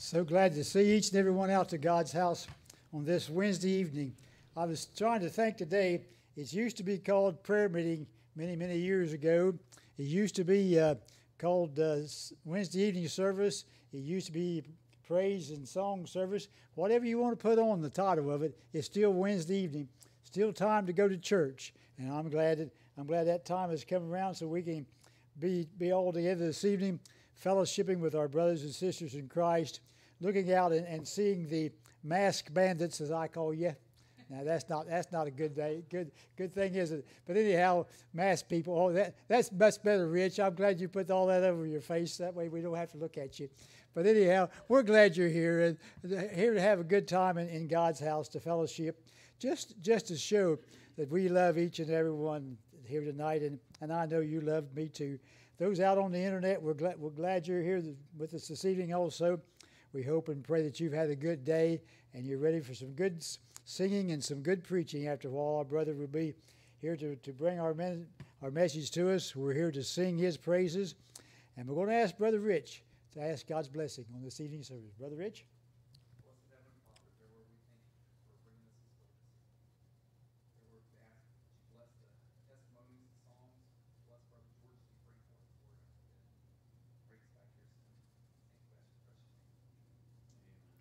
So glad to see each and every one out to God's house on this Wednesday evening. I was trying to think today, it used to be called prayer meeting many, many years ago. It used to be uh, called uh, Wednesday evening service. It used to be praise and song service. Whatever you want to put on the title of it, it's still Wednesday evening. Still time to go to church. And I'm glad that I'm glad that time has come around so we can be, be all together this evening fellowshipping with our brothers and sisters in Christ, looking out and, and seeing the masked bandits, as I call you. Now that's not that's not a good day. Good good thing is it. But anyhow, masked people. Oh, that that's much better, Rich. I'm glad you put all that over your face. That way we don't have to look at you. But anyhow, we're glad you're here and uh, here to have a good time in, in God's house to fellowship. Just just to show that we love each and every one here tonight, and, and I know you love me too. Those out on the internet, we're glad, we're glad you're here with us this evening also. We hope and pray that you've had a good day and you're ready for some good singing and some good preaching. After all, our brother will be here to, to bring our, men, our message to us. We're here to sing his praises. And we're going to ask Brother Rich to ask God's blessing on this evening service. Brother Rich?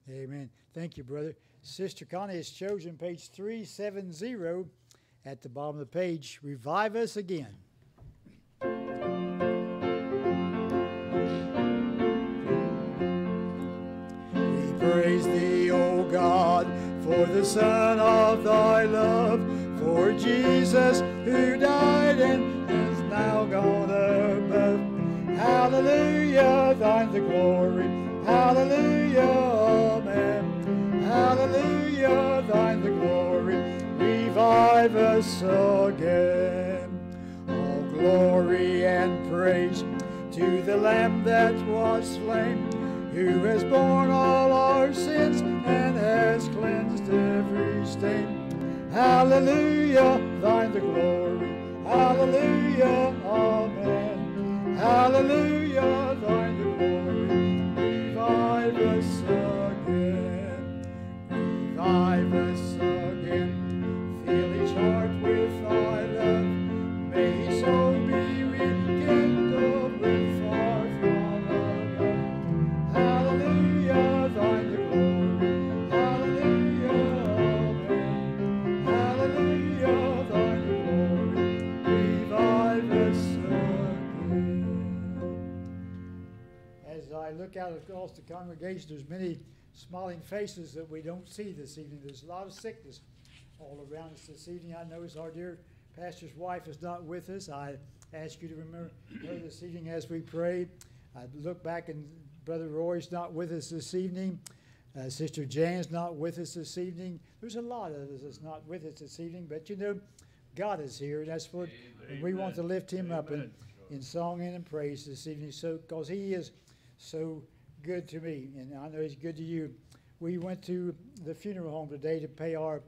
Amen. Thank you, brother. Sister Connie has chosen page 370 at the bottom of the page. Revive us again. We praise thee, O God, for the Son of thy love, for Jesus who died and is now gone above. Hallelujah, thine the glory. Hallelujah. Hallelujah, thine the glory, revive us again. All glory and praise to the Lamb that was slain, who has borne all our sins and has cleansed every stain. Hallelujah, thine the glory. Hallelujah, amen. Hallelujah, thine look out across the congregation, there's many smiling faces that we don't see this evening. There's a lot of sickness all around us this evening. I notice our dear pastor's wife is not with us. I ask you to remember her this evening as we pray. I look back and Brother Roy's not with us this evening. Uh, Sister Jan's not with us this evening. There's a lot of us that's not with us this evening, but you know, God is here, and that's what and we want to lift Him Amen. up in, in song and in praise this evening. So, because He is so good to me, and I know he's good to you. We went to the funeral home today to pay our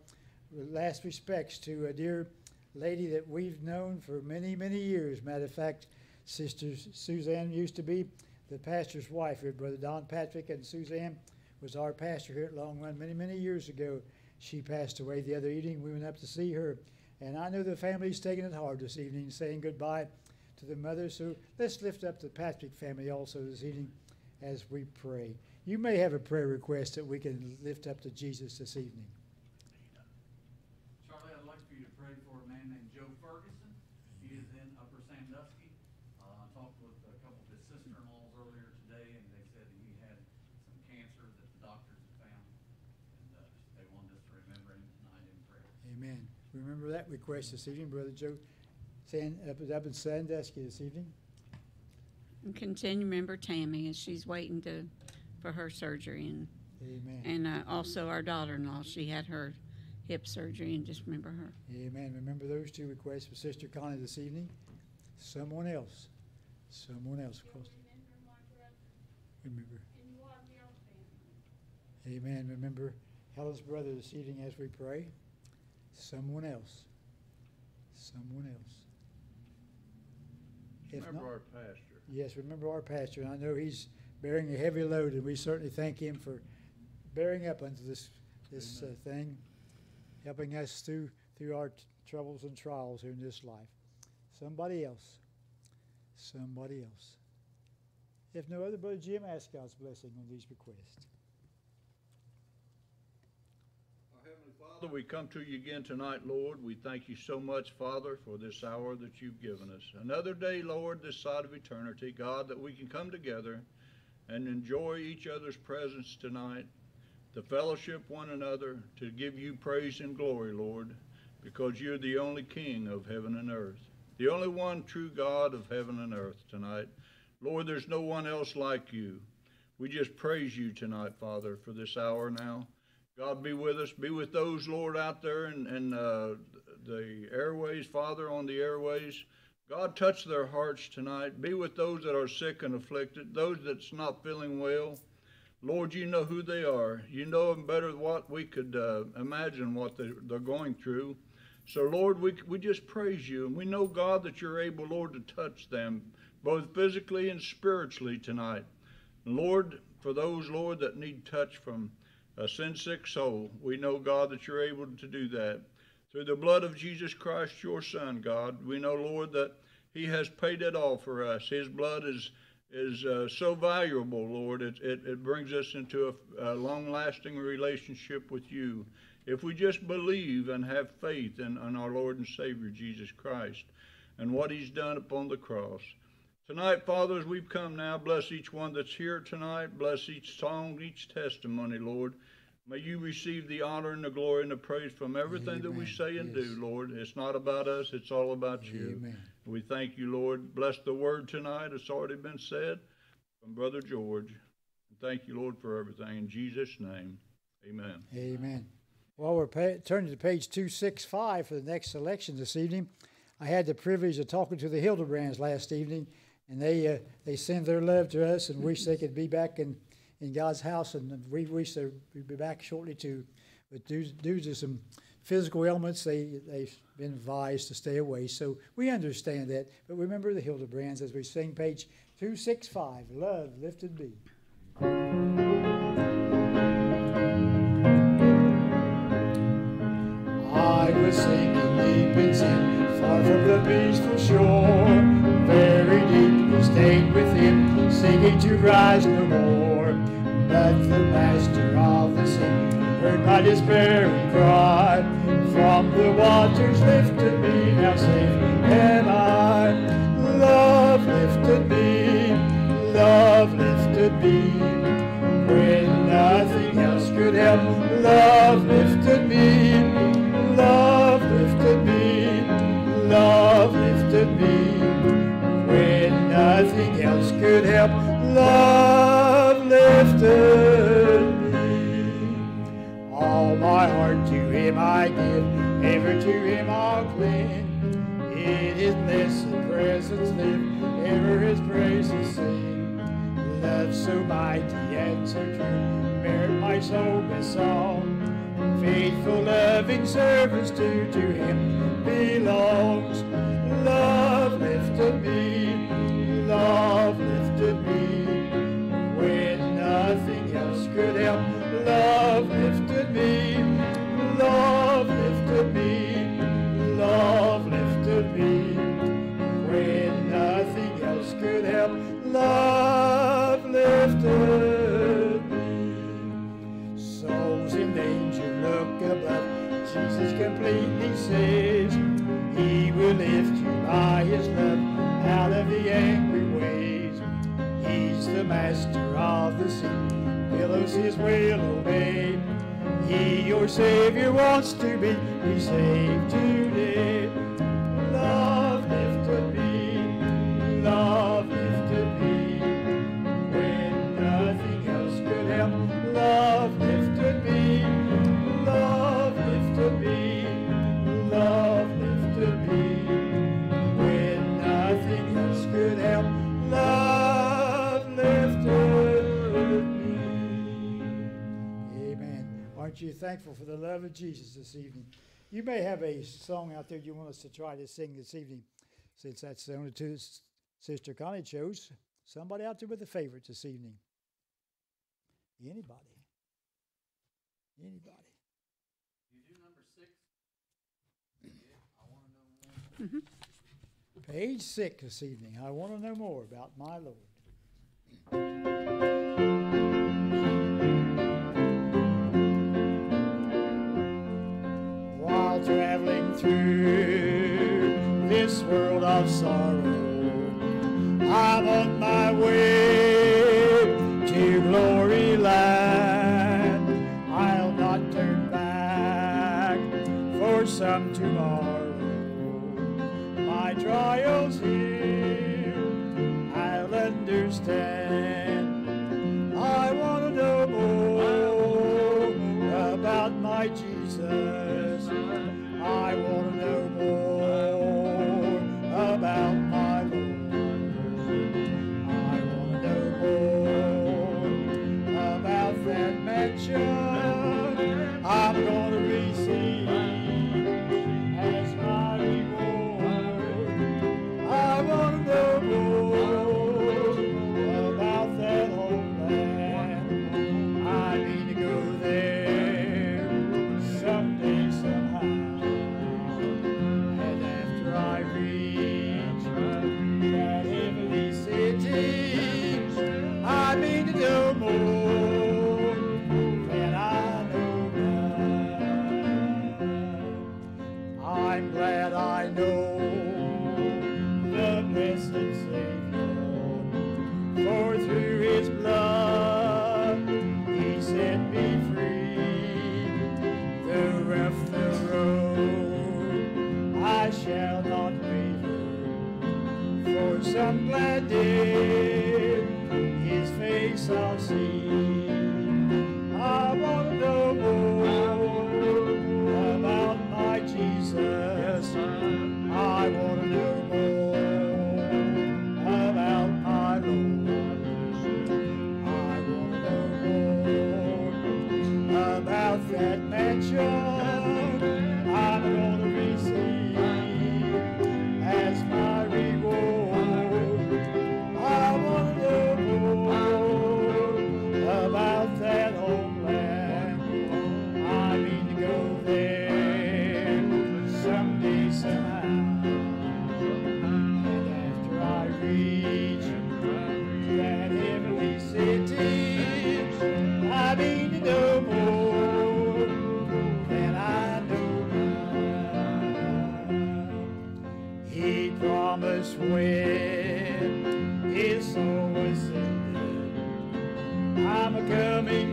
last respects to a dear lady that we've known for many, many years. Matter of fact, Sister Suzanne used to be the pastor's wife here. Brother Don Patrick and Suzanne was our pastor here at Long Run many, many years ago. She passed away the other evening. We went up to see her. And I know the family's taking it hard this evening, saying goodbye to the mothers So let's lift up the Patrick family also this evening as we pray. You may have a prayer request that we can lift up to Jesus this evening. Charlie, I'd like for you to pray for a man named Joe Ferguson. He is in Upper Sandusky. Uh, I talked with a couple of his sister-in-laws earlier today, and they said that he had some cancer that the doctors had found. And uh, they wanted us to remember him tonight in prayer. Amen. Remember that request this evening, Brother Joe, Sand, up, up in Sandusky this evening. And continue to remember Tammy as she's waiting to, for her surgery and, Amen. and uh, also our daughter-in-law, she had her hip surgery and just remember her. Amen. Remember those two requests for Sister Connie this evening? Someone else. Someone else, of course. Remember. Amen. Remember Helen's brother this evening as we pray. Someone else. Someone else. If Remember not, our pastor. Yes, remember our pastor. I know he's bearing a heavy load, and we certainly thank him for bearing up under this this uh, thing, helping us through through our t- troubles and trials here in this life. Somebody else. Somebody else. If no other, Brother Jim, ask God's blessing on these requests. Our Heavenly Father, we come to you again tonight, Lord. We thank you so much, Father, for this hour that you've given us. Another day, Lord, this side of eternity, God, that we can come together and enjoy each other's presence tonight, to fellowship one another, to give you praise and glory, Lord, because you're the only King of heaven and earth, the only one true God of heaven and earth tonight. Lord, there's no one else like you. We just praise you tonight, Father, for this hour now. God be with us. Be with those, Lord, out there and, in uh, the airways, Father, on the airways. God, touch their hearts tonight. Be with those that are sick and afflicted, those that's not feeling well. Lord, you know who they are. You know them better than what we could uh, imagine what they, they're going through. So, Lord, we, we just praise you. And we know, God, that you're able, Lord, to touch them both physically and spiritually tonight. Lord, for those, Lord, that need touch from a sin sick soul, we know, God, that you're able to do that. Through the blood of Jesus Christ, your Son, God, we know, Lord, that He has paid it all for us. His blood is is uh, so valuable, Lord. It, it, it brings us into a, a long lasting relationship with you. If we just believe and have faith in, in our Lord and Savior Jesus Christ and what He's done upon the cross. Tonight, fathers, we've come now, bless each one that's here tonight. Bless each song, each testimony, Lord. May you receive the honor and the glory and the praise from everything that we say and Yes. do, Lord. It's not about us, it's all about you. Amen. We thank you, Lord. Bless the word tonight. It's already been said from Brother George. Thank you, Lord, for everything. In Jesus' name, amen. Amen. Well, we're pa- turning to page 265 for the next selection this evening. I had the privilege of talking to the Hildebrands last evening, and they uh, they send their love to us and wish they could be back in, in God's house, and we wish they would be back shortly to, But due, due to some physical ailments, they, they've been advised to stay away. So we understand that. But remember the Hildebrands as we sing page 265 Love Lifted Me. I was sinking deep in sin, far from the peaceful shore, very deeply stained with him, sinking to rise no more. But the master of the sea heard my despairing cry, from the waters lifted me, now safe am I. Love lifted me, love lifted me, when nothing else could help. Love lifted me, love lifted me, love lifted me, when nothing else could help. Love lifted me. All my heart to Him I give, ever to Him I'll cling. In His blessed presence live, ever His praises sing. Love so mighty and so true, merit my soul with song. Faithful, loving service to to Him belongs. Love lifted me, Jesus completely saves. He will lift you by his love out of the angry waves. He's the master of the sea, billows his will obey. He, your Savior, wants to be, be saved today. Aren't you thankful for the love of Jesus this evening? You may have a song out there you want us to try to sing this evening, since that's the only two s- Sister Connie chose. Somebody out there with a favorite this evening. Anybody? Anybody? You do number six? Yeah, I wanna know more. Page six this evening. I want to know more about my Lord. While traveling through this world of sorrow, I'm on my way to glory land. I'll not turn back for some tomorrow my trials here, I'll understand. Promised when his soul was ended, I'm a coming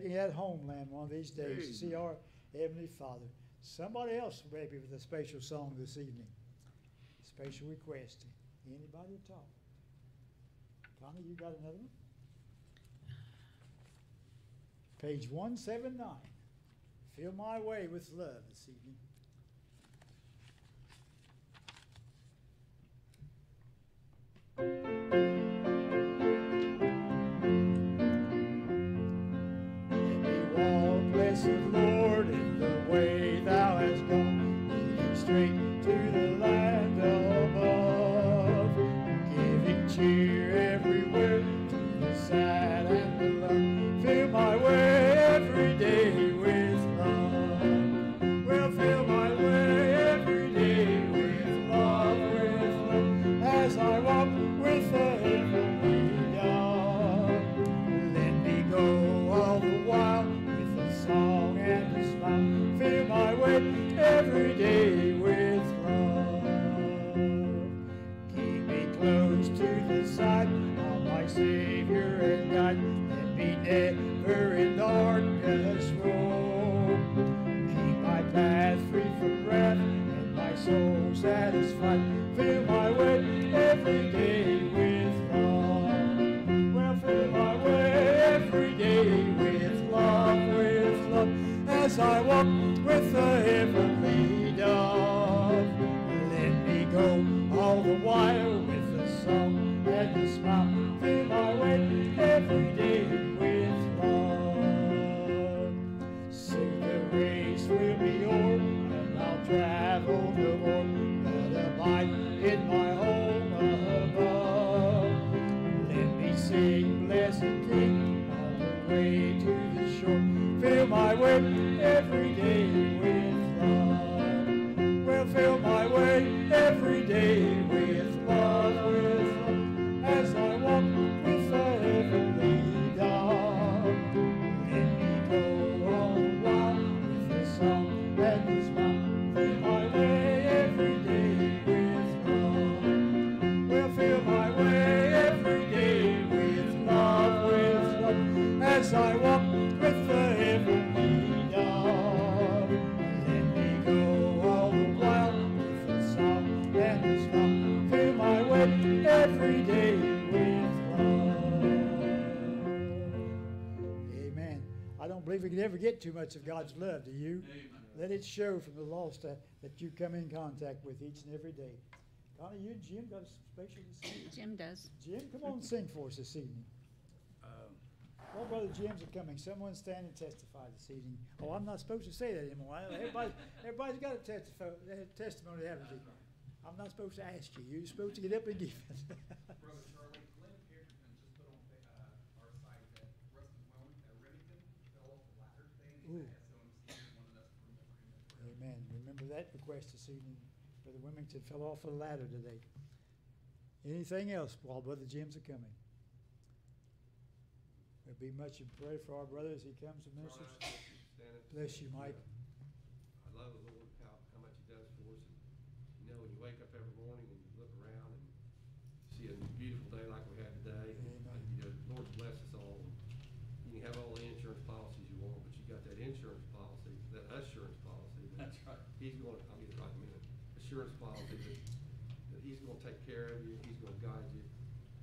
making that homeland one of these days to see our Heavenly Father. Somebody else maybe with a special song this evening. Special request. Anybody at all? Connie, you got another one? Page 179. Fill my way with love this evening. Let blessed Lord, in the way thou hast gone, leading straight to the land above, giving cheer everywhere to the sad believe we get too much of God's love, do you? Let it show from the lost uh, that you come in contact with each and every day. Connie, you and Jim got a special this evening? Jim does. Jim, come on and sing for us this evening. Well, Brother Jim's are coming. Someone stand and testify this evening. Oh, I'm not supposed to say that anymore. Everybody, everybody's got a testify, uh, testimony, haven't they? I'm not supposed to ask you. You're supposed to get up and give it. Brother Charlie, Glenn Pickerton just put on, uh, our site that Rusty Wellington, uh, Remington fell off the ladder today and Ooh. he's had some, wanted us to remember him in prayer. Remember that request this evening. Brother Wilmington fell off a ladder today. Anything else while Brother Jim's are coming? There'll be much in prayer for our brother as he comes and ministers. Charlie, I just stand up to Bless you, Mike. uh, I love the Lord, how, how much he does for us. And, You know, when you wake up every morning and you look around and see a beautiful day like we had today. Amen. uh, You know, Lord bless us all. You can have all the insurance policies you want, but you got that insurance policy, that assurance policy. that That's right. He's gonna, I'll get it right in a minute, assurance policy that, that he's gonna take care of you, he's gonna guide you.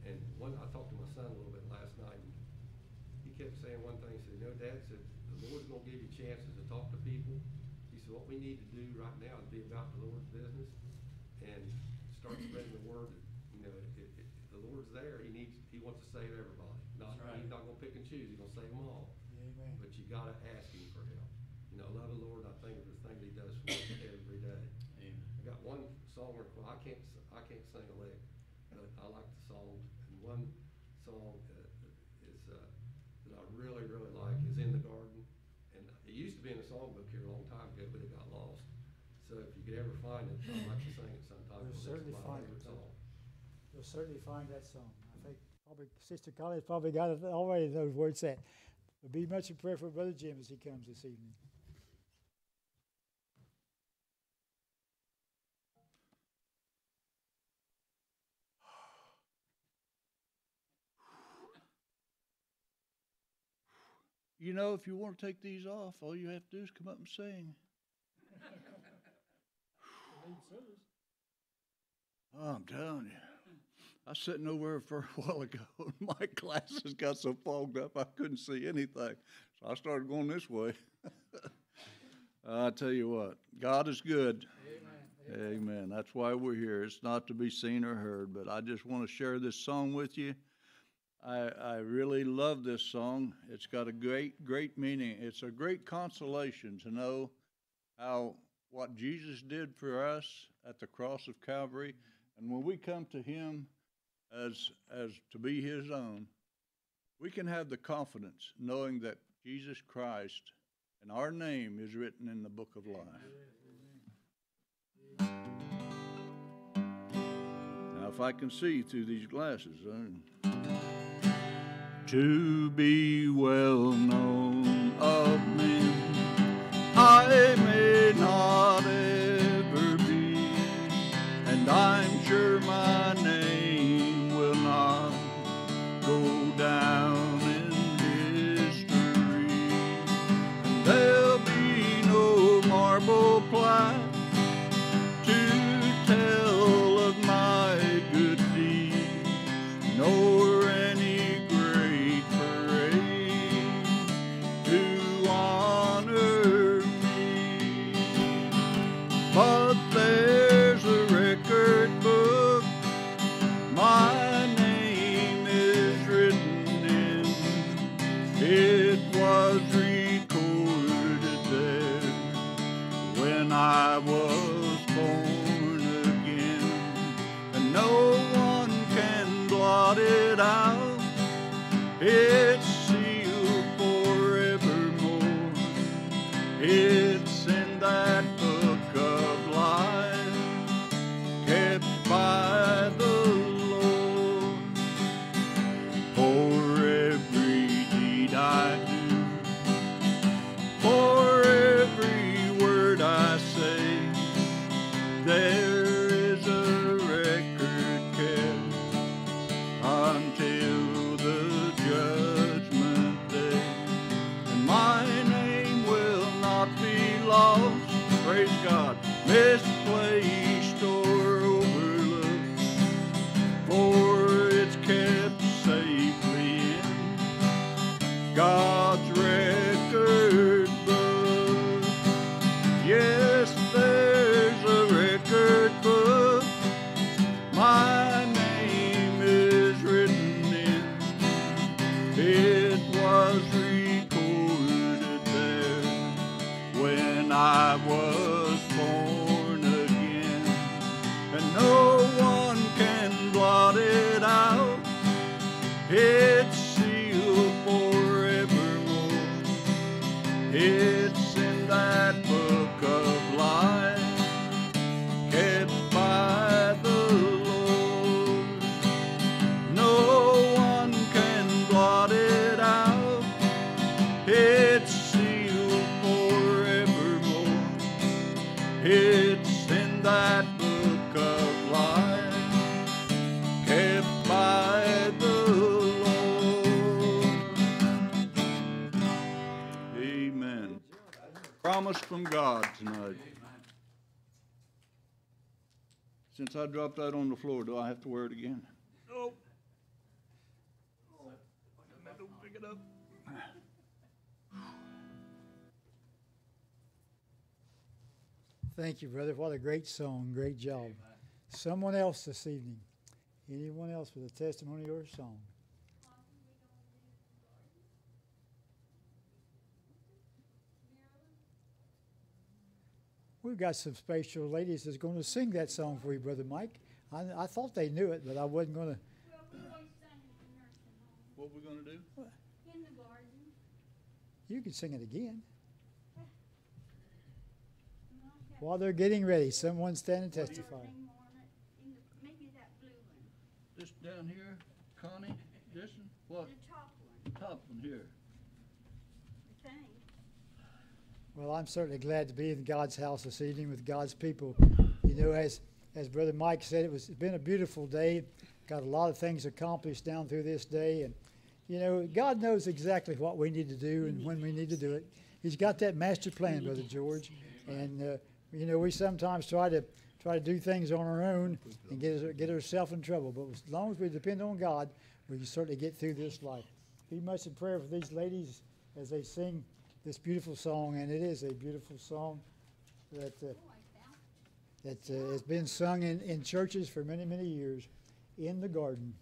And one, I talked to my son a little bit last night, and he kept saying one thing, he said, you know, Dad said, the Lord's gonna give you chances to talk to people. He said, what we need to do right now is be about the Lord's business and start spreading the word that, you know, if, if, if the Lord's there, he needs, he wants to save everybody. Not, right. he's not gonna pick and choose, he's gonna save them all. Amen. But you gotta ask him for help. You know, love the Lord, I think of the thing that he does for us every day. Amen. I got one song request, I can't, s- I can't sing a lick, but I like the songs. And one song uh, is, uh, that I really, really like is In the Garden. And it used to be in the songbook here a long time ago, but it got lost. So if you could ever find it, I'd like to sing it sometime, We'll certainly find it. favorite song. You'll certainly find that song. I think probably Sister Collins probably got it already, those words set. There'll be much in prayer for Brother Jim as he comes this evening. You know, if you want to take these off, all you have to do is come up and sing. Oh, I'm telling you. I was sitting over for a while ago, and my glasses got so fogged up I couldn't see anything. So I started going this way. I tell you what, God is good. Amen. That's why we're here. It's not to be seen or heard, but I just want to share this song with you. I, I really love this song. It's got a great, great meaning. It's a great consolation to know how what Jesus did for us at the cross of Calvary, and when we come to Him as as to be His own, we can have the confidence knowing that Jesus Christ and our name is written in the book of life. Now, if I can see through these glasses, uh, to be well known of men, I may I dropped that on the floor, do I have to wear it again? No. Don't pick it up. Thank you, brother. What a great song. Great job. Someone else this evening. Anyone else with a testimony or a song? We've got some special ladies that's going to sing that song for you, Brother Mike. I, I thought they knew it, but I wasn't going to. Well, we always sang in the nursing home, What we gonna do? in the garden. You can sing it again. and I had While they're getting ready, someone stand and testify. everything on it, in the, maybe that blue one, This down here, Connie, this one, what, the top one, top one here? the thing. Well, I'm certainly glad to be in God's house this evening with God's people. You know, as as Brother Mike said, it was it's been a beautiful day. Got a lot of things accomplished down through this day, and you know, God knows exactly what we need to do and when we need to do it. He's got that master plan, Brother George, and uh, you know, we sometimes try to try to do things on our own and get get ourselves in trouble. But as long as we depend on God, we can certainly get through this life. Be much in prayer for these ladies as they sing this beautiful song, and it is a beautiful song that uh, that uh, has been sung in, in churches for many, many years. In the garden.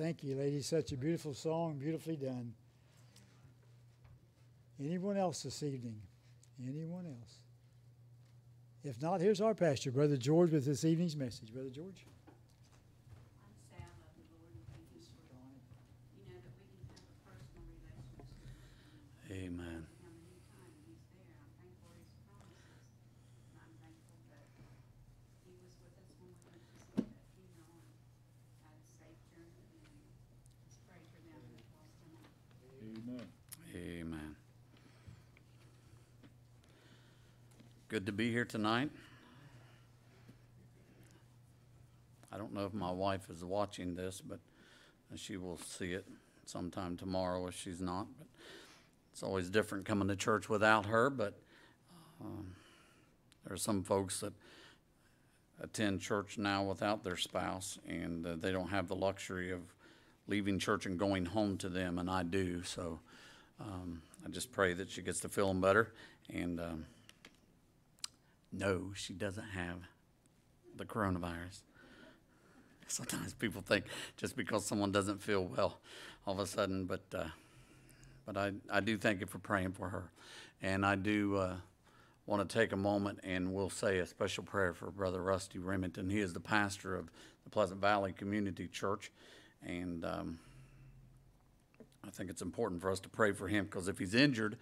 Thank you, ladies. Such a beautiful song, beautifully done. Anyone else this evening? Anyone else? If not, here's our pastor, Brother George, with this evening's message. Brother George. I say I love the Lord and thank you for, you know, that we can have a personal relationship. Amen. Him anytime he's there. I'm thankful for his promises. And I'm thankful that he was with us when we went to see that funeral and had a safe journey. And let's pray for them that lost him. Amen. Amen. Good to be here tonight. I don't know if my wife is watching this, but she will see it sometime tomorrow if she's not. But it's always different coming to church without her, but um, there are some folks that attend church now without their spouse, and uh, they don't have the luxury of leaving church and going home to them, and I do. So um, I just pray that she gets to feeling better. And um, no, she doesn't have the coronavirus. Sometimes people think just because someone doesn't feel well, all of a sudden, but uh, but I, I do thank you for praying for her. And I do uh, want to take a moment and we'll say a special prayer for Brother Rusty Remington. He is the pastor of the Pleasant Valley Community Church. And um, I think it's important for us to pray for him because if he's injured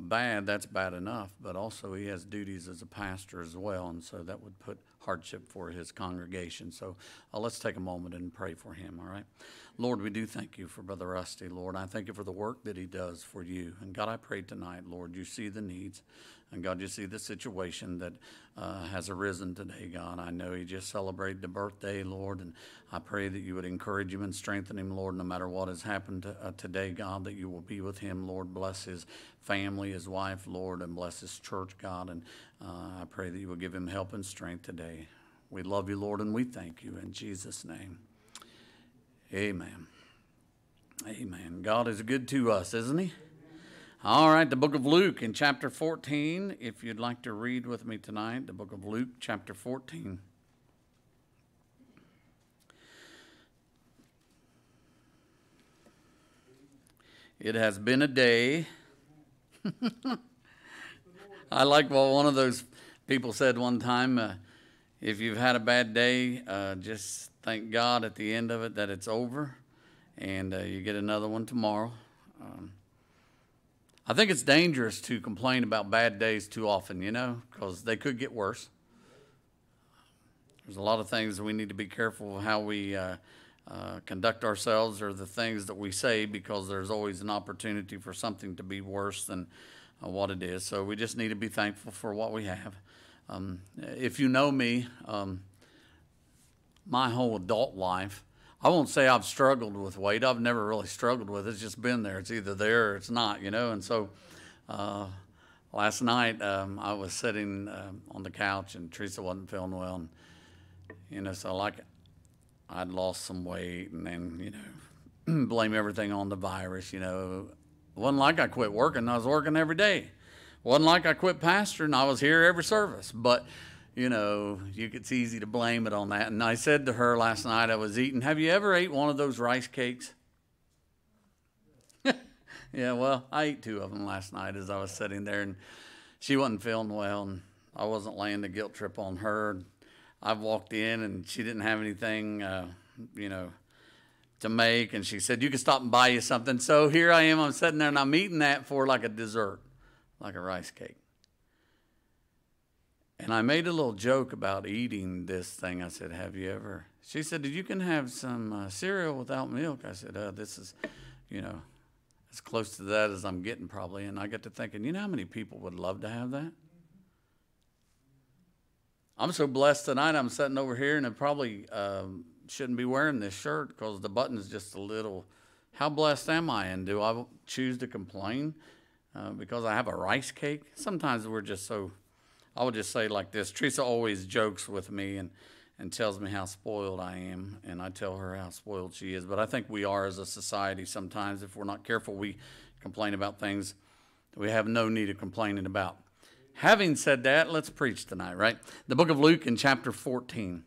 bad, that's bad enough. But also, he has duties as a pastor as well. And so that would put hardship for his congregation. So uh, let's take a moment and pray for him, all right? Lord, we do thank you for Brother Rusty, Lord. I thank you for the work that he does for you. And God, I pray tonight, Lord, you see the needs. And God, you see the situation that uh, has arisen today, God. I know he just celebrated the birthday, Lord, and I pray that you would encourage him and strengthen him, Lord, no matter what has happened to, uh, today, God, that you will be with him, Lord. Bless his family, his wife, Lord, and bless his church, God. And uh, I pray that you will give him help and strength today. We love you, Lord, and we thank you in Jesus' name. Amen. Amen. God is good to us, isn't he? All right, the book of Luke in chapter 14. If you'd like to read with me tonight, the book of Luke, chapter 14. It has been a day. I like what one of those people said one time uh, if you've had a bad day, uh, just thank God at the end of it that it's over and uh, you get another one tomorrow. Um, I think it's dangerous to complain about bad days too often, you know, because they could get worse. There's a lot of things we need to be careful how we uh, uh, conduct ourselves or the things that we say because there's always an opportunity for something to be worse than uh, what it is. So we just need to be thankful for what we have. Um, if you know me, um, my whole adult life, I won't say I've struggled with weight. I've never really struggled with it. It's just been there. It's either there or it's not, you know. And so uh, last night um, I was sitting um, on the couch and Teresa wasn't feeling well. And, you know, so like I'd lost some weight and then, you know, blame everything on the virus, you know. Wasn't like I quit working. I was working every day. Wasn't like I quit pastoring. I was here every service. But you know, you, it's easy to blame it on that. And I said to her last night, I was eating, have you ever ate one of those rice cakes? yeah, well, I ate two of them last night as I was sitting there, and she wasn't feeling well, and I wasn't laying the guilt trip on her. I walked in, and she didn't have anything, uh, you know, to make, and she said, you can stop and buy you something. So here I am, I'm sitting there, and I'm eating that for like a dessert, like a rice cake. And I made a little joke about eating this thing. I said, Have you ever? She said, You can have some uh, cereal without milk. I said, uh, This is, you know, as close to that as I'm getting probably. And I got to thinking, you know how many people would love to have that? I'm so blessed tonight. I'm sitting over here and probably um, shouldn't be wearing this shirt because the button's just a little. How blessed am I? And do I choose to complain uh, because I have a rice cake? Sometimes we're just so I would just say like this Teresa always jokes with me and, and tells me how spoiled I am, and I tell her how spoiled she is. But I think we are as a society sometimes. If we're not careful, we complain about things that we have no need of complaining about. Having said that, let's preach tonight, right? The book of Luke in chapter 14.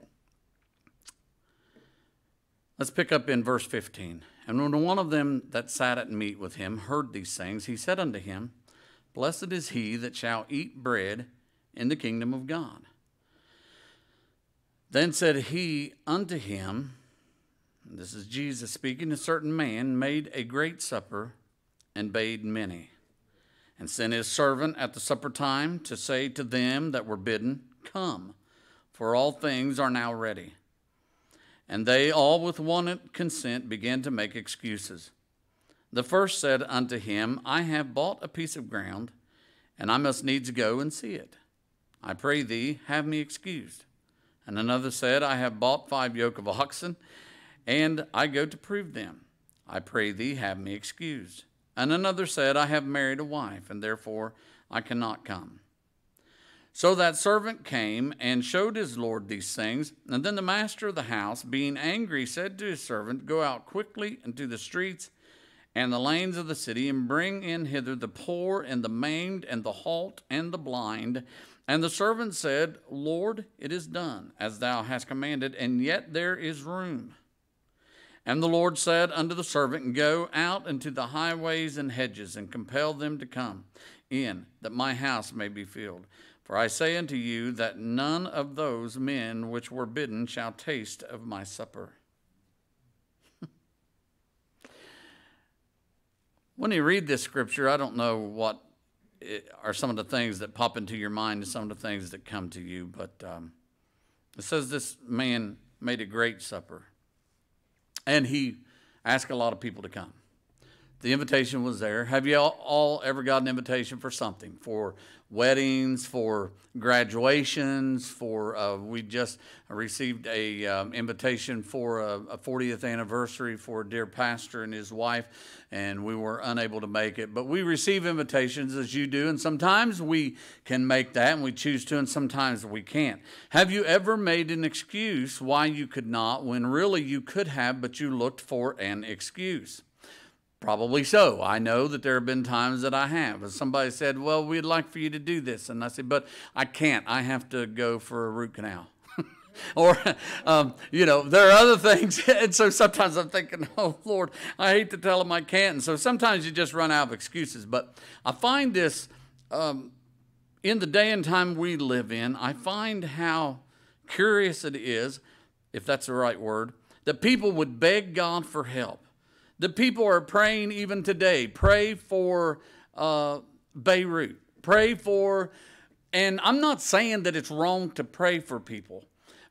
Let's pick up in verse 15. And when one of them that sat at meat with him heard these things, he said unto him, Blessed is he that shall eat bread in the kingdom of God. Then said he unto him, This is Jesus speaking, a certain man made a great supper and bade many, and sent his servant at the supper time to say to them that were bidden, Come, for all things are now ready. And they all with one consent began to make excuses. The first said unto him, I have bought a piece of ground, and I must needs go and see it. I pray thee, have me excused. And another said, I have bought five yoke of oxen, and I go to prove them. I pray thee, have me excused. And another said, I have married a wife, and therefore I cannot come. So that servant came and showed his lord these things. And then the master of the house, being angry, said to his servant, Go out quickly into the streets and the lanes of the city, and bring in hither the poor and the maimed and the halt and the blind. And the servant said, Lord, it is done as thou hast commanded, and yet there is room. And the Lord said unto the servant, Go out into the highways and hedges, and compel them to come in, that my house may be filled. For I say unto you that none of those men which were bidden shall taste of my supper. when you read this scripture, I don't know what are some of the things that pop into your mind and some of the things that come to you, but um, it says this man made a great supper and he asked a lot of people to come. The invitation was there. Have you all, all ever got an invitation for something? For weddings, for graduations, for uh, we just received a um, invitation for a, a, 40th anniversary for a dear pastor and his wife, and we were unable to make it. But we receive invitations as you do, and sometimes we can make that and we choose to, and sometimes we can't. Have you ever made an excuse why you could not when really you could have, but you looked for an excuse? Probably so. I know that there have been times that I have. Somebody said, Well, we'd like for you to do this. And I said, But I can't. I have to go for a root canal. or, um, you know, there are other things. and so sometimes I'm thinking, Oh, Lord, I hate to tell them I can't. And so sometimes you just run out of excuses. But I find this um, in the day and time we live in, I find how curious it is, if that's the right word, that people would beg God for help the people are praying even today. Pray for uh, Beirut. Pray for, and I'm not saying that it's wrong to pray for people.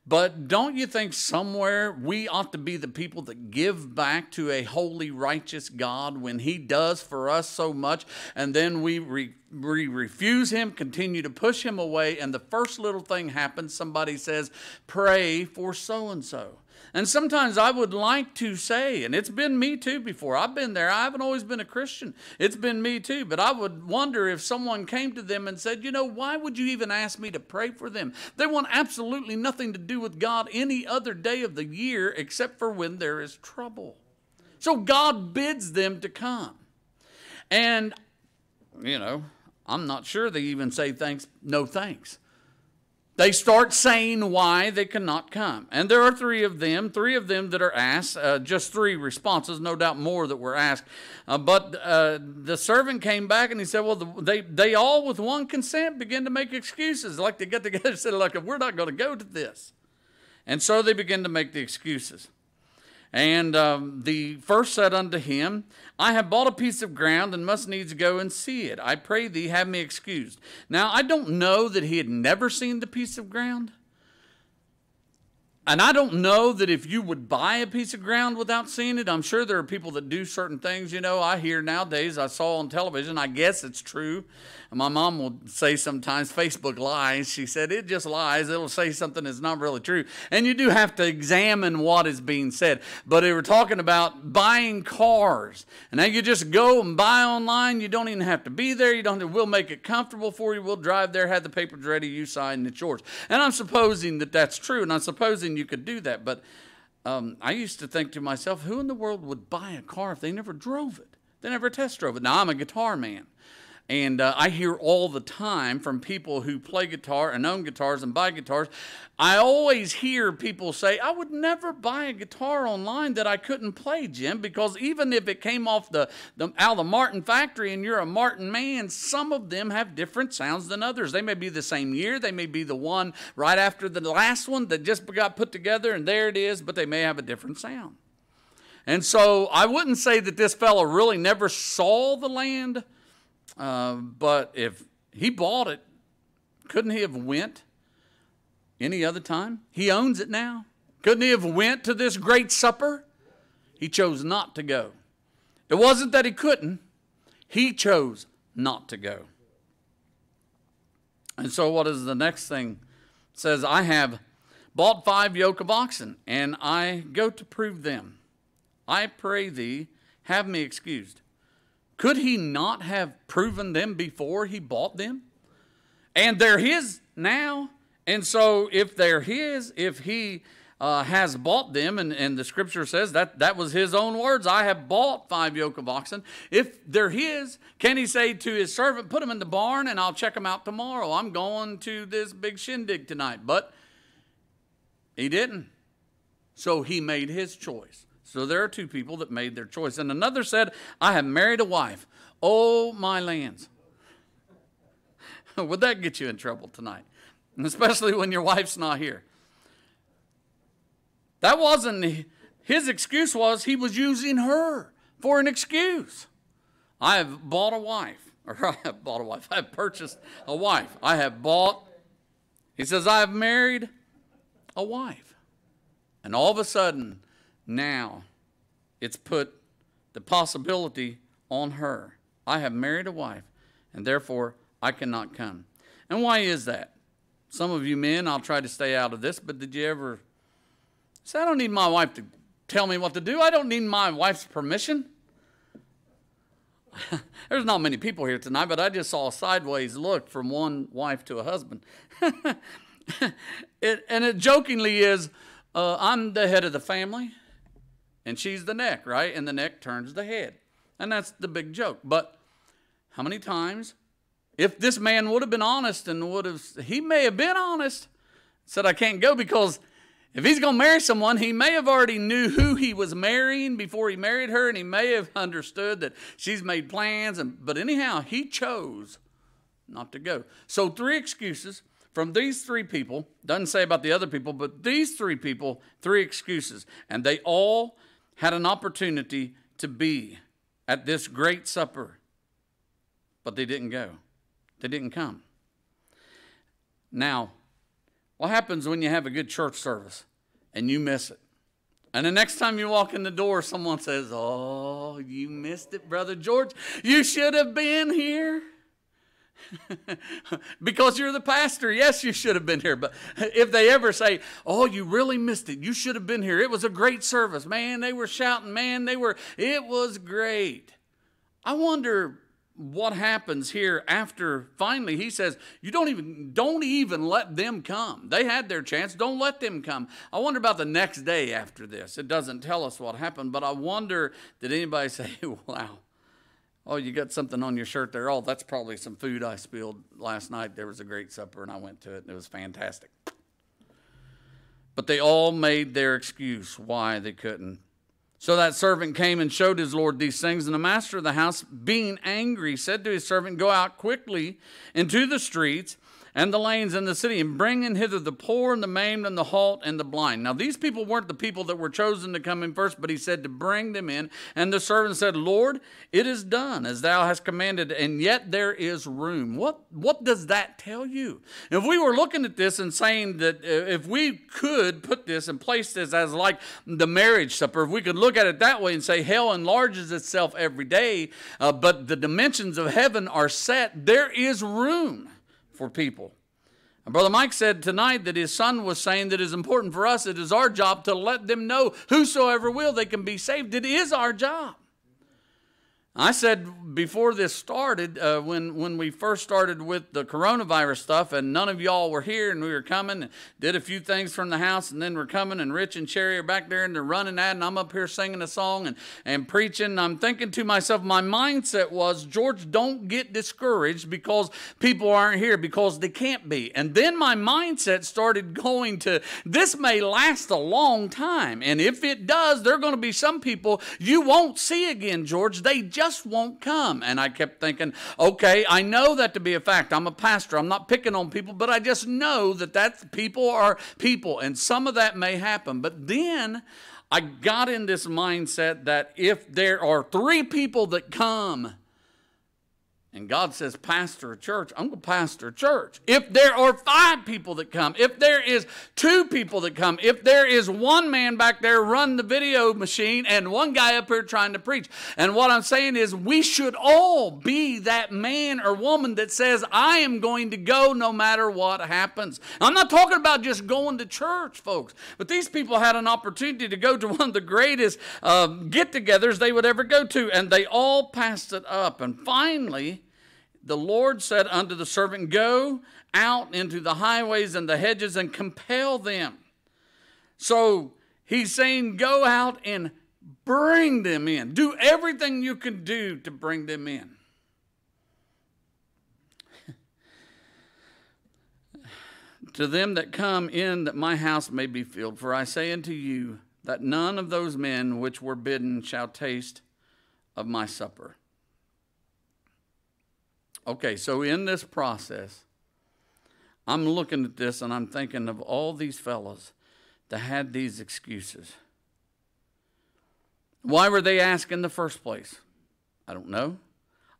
But don't you think somewhere we ought to be the people that give back to a holy, righteous God when He does for us so much, and then we, re- we refuse Him, continue to push Him away, and the first little thing happens somebody says, Pray for so and so. And sometimes I would like to say, and it's been me too before, I've been there. I haven't always been a Christian. It's been me too. But I would wonder if someone came to them and said, You know, why would you even ask me to pray for them? They want absolutely nothing to do with God any other day of the year except for when there is trouble. So God bids them to come. And, you know, I'm not sure they even say thanks, no thanks they start saying why they cannot come. And there are three of them, three of them that are asked, uh, just three responses, no doubt more that were asked. Uh, but uh, the servant came back and he said, Well, the, they, they all with one consent begin to make excuses. Like they get together and said, Look, we're not going to go to this. And so they begin to make the excuses. And um, the first said unto him, I have bought a piece of ground and must needs go and see it. I pray thee, have me excused. Now, I don't know that he had never seen the piece of ground. And I don't know that if you would buy a piece of ground without seeing it, I'm sure there are people that do certain things. You know, I hear nowadays, I saw on television, I guess it's true. My mom will say sometimes, Facebook lies. She said, it just lies. It'll say something that's not really true. And you do have to examine what is being said. But they were talking about buying cars. And now you just go and buy online. You don't even have to be there. You don't to, we'll make it comfortable for you. We'll drive there, have the papers ready, you sign, and it's yours. And I'm supposing that that's true. And I'm supposing you could do that. But um, I used to think to myself, who in the world would buy a car if they never drove it? They never test drove it. Now, I'm a guitar man. And uh, I hear all the time from people who play guitar and own guitars and buy guitars. I always hear people say, I would never buy a guitar online that I couldn't play, Jim, because even if it came off the, the out of the Martin factory and you're a Martin man, some of them have different sounds than others. They may be the same year, they may be the one right after the last one that just got put together, and there it is, but they may have a different sound. And so I wouldn't say that this fellow really never saw the land uh, but if he bought it, couldn't he have went any other time? He owns it now. Couldn't he have went to this great supper? He chose not to go. It wasn't that he couldn't. He chose not to go. And so what is the next thing? It says, I have bought five yoke of oxen, and I go to prove them. I pray thee, have me excused. Could he not have proven them before he bought them? And they're his now. And so, if they're his, if he uh, has bought them, and, and the scripture says that that was his own words I have bought five yoke of oxen. If they're his, can he say to his servant, Put them in the barn and I'll check them out tomorrow? I'm going to this big shindig tonight. But he didn't. So he made his choice. So there are two people that made their choice. And another said, I have married a wife. Oh, my lands. Would that get you in trouble tonight? Especially when your wife's not here. That wasn't his excuse was he was using her for an excuse. I have bought a wife, or I have bought a wife. I have purchased a wife. I have bought, he says, I have married a wife. And all of a sudden, now it's put the possibility on her. I have married a wife, and therefore I cannot come. And why is that? Some of you men, I'll try to stay out of this, but did you ever say, I don't need my wife to tell me what to do? I don't need my wife's permission. There's not many people here tonight, but I just saw a sideways look from one wife to a husband. it, and it jokingly is, uh, I'm the head of the family and she's the neck, right? And the neck turns the head. And that's the big joke. But how many times, if this man would have been honest and would have, he may have been honest, said, I can't go because if he's going to marry someone, he may have already knew who he was marrying before he married her, and he may have understood that she's made plans. And but anyhow, he chose not to go. So three excuses from these three people. Doesn't say about the other people, but these three people, three excuses, and they all had an opportunity to be at this great supper, but they didn't go. They didn't come. Now, what happens when you have a good church service and you miss it? And the next time you walk in the door, someone says, Oh, you missed it, Brother George. You should have been here. because you're the pastor. Yes, you should have been here. But if they ever say, Oh, you really missed it, you should have been here. It was a great service. Man, they were shouting. Man, they were, it was great. I wonder what happens here after finally he says you don't even don't even let them come they had their chance don't let them come i wonder about the next day after this it doesn't tell us what happened but i wonder did anybody say wow Oh, you got something on your shirt there. Oh, that's probably some food I spilled last night. There was a great supper and I went to it and it was fantastic. But they all made their excuse why they couldn't. So that servant came and showed his Lord these things. And the master of the house, being angry, said to his servant, Go out quickly into the streets and the lanes in the city, and bringing hither the poor and the maimed and the halt and the blind. Now, these people weren't the people that were chosen to come in first, but he said to bring them in. And the servant said, Lord, it is done as thou hast commanded, and yet there is room. What, what does that tell you? If we were looking at this and saying that uh, if we could put this and place this as like the marriage supper, if we could look at it that way and say hell enlarges itself every day, uh, but the dimensions of heaven are set, there is room for people. And Brother Mike said tonight that his son was saying that it is important for us, it is our job to let them know whosoever will, they can be saved. It is our job. I said before this started, uh, when when we first started with the coronavirus stuff, and none of y'all were here, and we were coming, and did a few things from the house, and then we're coming, and Rich and Cherry are back there, and they're running at, and I'm up here singing a song and and preaching. I'm thinking to myself, my mindset was, George, don't get discouraged because people aren't here because they can't be. And then my mindset started going to, this may last a long time, and if it does, there are going to be some people you won't see again, George. They just just won't come. And I kept thinking, okay, I know that to be a fact. I'm a pastor. I'm not picking on people, but I just know that that's people are people, and some of that may happen. But then I got in this mindset that if there are three people that come, and God says, pastor a church, I'm going to pastor a church. If there are five people that come, if there is two people that come, if there is one man back there running the video machine and one guy up here trying to preach. And what I'm saying is, we should all be that man or woman that says, I am going to go no matter what happens. I'm not talking about just going to church, folks, but these people had an opportunity to go to one of the greatest uh, get togethers they would ever go to, and they all passed it up. And finally, the Lord said unto the servant, Go out into the highways and the hedges and compel them. So he's saying, Go out and bring them in. Do everything you can do to bring them in. to them that come in, that my house may be filled. For I say unto you, that none of those men which were bidden shall taste of my supper. Okay, so in this process, I'm looking at this and I'm thinking of all these fellows that had these excuses. Why were they asked in the first place? I don't know.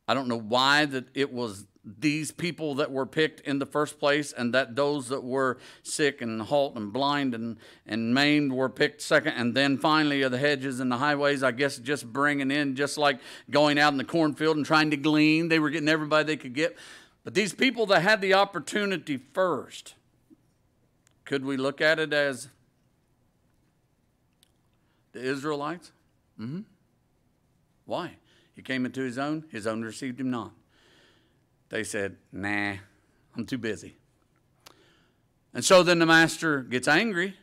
I don't know why that it was these people that were picked in the first place and that those that were sick and halt and blind and, and maimed were picked second. And then finally of the hedges and the highways i guess just bringing in just like going out in the cornfield and trying to glean. They were getting everybody they could get. But these people that had the opportunity first could we look at it as the israelites? Mm-hmm. Why? He came into his own. His own received him not they said, Nah, I'm too busy. And so then the master gets angry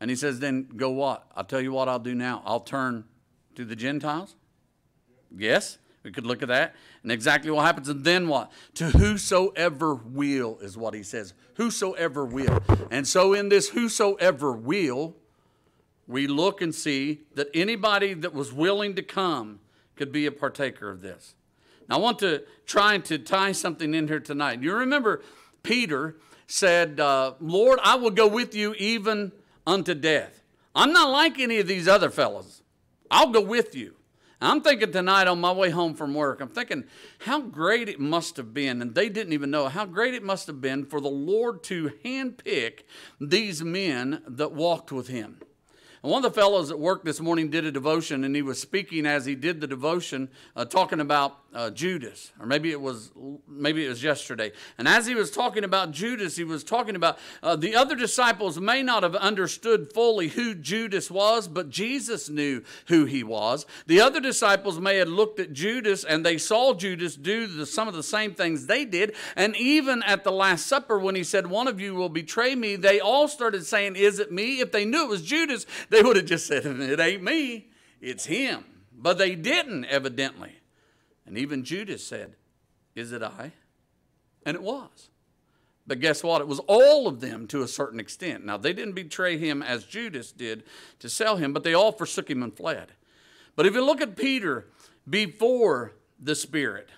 and he says, Then go what? I'll tell you what I'll do now. I'll turn to the Gentiles. Yes, we could look at that. And exactly what happens. And then what? To whosoever will is what he says. Whosoever will. And so in this whosoever will, we look and see that anybody that was willing to come could be a partaker of this. I want to try to tie something in here tonight. You remember Peter said, uh, Lord, I will go with you even unto death. I'm not like any of these other fellows. I'll go with you. I'm thinking tonight on my way home from work, I'm thinking how great it must have been, and they didn't even know how great it must have been for the Lord to handpick these men that walked with him. And one of the fellows at work this morning did a devotion, and he was speaking as he did the devotion, uh, talking about uh, Judas, or maybe it was maybe it was yesterday. And as he was talking about Judas, he was talking about uh, the other disciples may not have understood fully who Judas was, but Jesus knew who he was. The other disciples may have looked at Judas and they saw Judas do the, some of the same things they did. And even at the Last Supper, when he said, "One of you will betray me," they all started saying, "Is it me?" If they knew it was Judas, they would have just said, It ain't me, it's him. But they didn't, evidently. And even Judas said, Is it I? And it was. But guess what? It was all of them to a certain extent. Now, they didn't betray him as Judas did to sell him, but they all forsook him and fled. But if you look at Peter before the Spirit,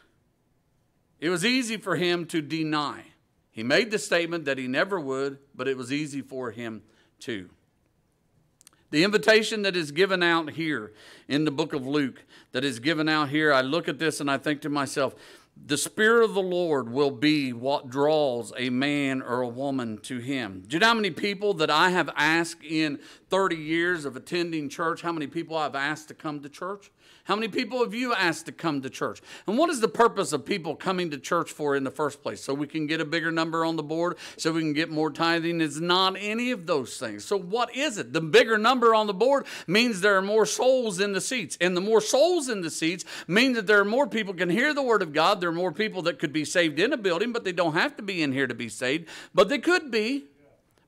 it was easy for him to deny. He made the statement that he never would, but it was easy for him to. The invitation that is given out here in the book of Luke, that is given out here, I look at this and I think to myself, the Spirit of the Lord will be what draws a man or a woman to Him. Do you know how many people that I have asked in 30 years of attending church, how many people I've asked to come to church? How many people have you asked to come to church? And what is the purpose of people coming to church for in the first place? So we can get a bigger number on the board, so we can get more tithing? It's not any of those things. So what is it? The bigger number on the board means there are more souls in the seats. And the more souls in the seats means that there are more people can hear the word of God. There are more people that could be saved in a building, but they don't have to be in here to be saved. But they could be.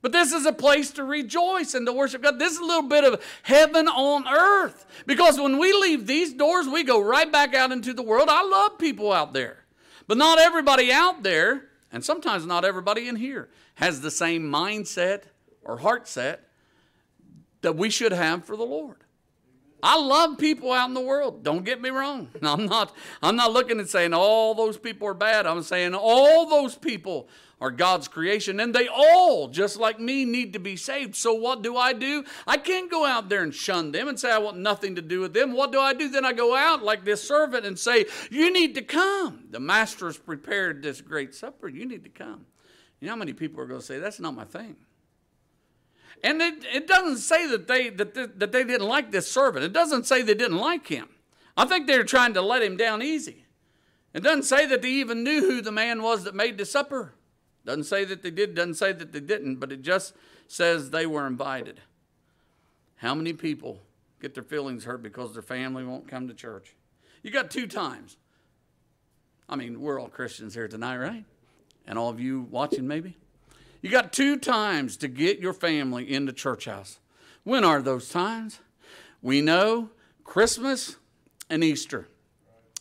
But this is a place to rejoice and to worship God. This is a little bit of heaven on earth. Because when we leave these doors, we go right back out into the world. I love people out there. But not everybody out there, and sometimes not everybody in here, has the same mindset or heart set that we should have for the Lord. I love people out in the world. Don't get me wrong. I'm not, I'm not looking and saying all those people are bad. I'm saying all those people are God's creation and they all, just like me, need to be saved. So what do I do? I can't go out there and shun them and say I want nothing to do with them. What do I do? Then I go out like this servant and say, You need to come. The master has prepared this great supper. You need to come. You know how many people are going to say, That's not my thing. And it, it doesn't say that they, that, they, that they didn't like this servant. It doesn't say they didn't like him. I think they're trying to let him down easy. It doesn't say that they even knew who the man was that made the supper. Doesn't say that they did, doesn't say that they didn't, but it just says they were invited. How many people get their feelings hurt because their family won't come to church? You got two times. I mean, we're all Christians here tonight, right? And all of you watching, maybe? You got two times to get your family into church house. When are those times? We know Christmas and Easter.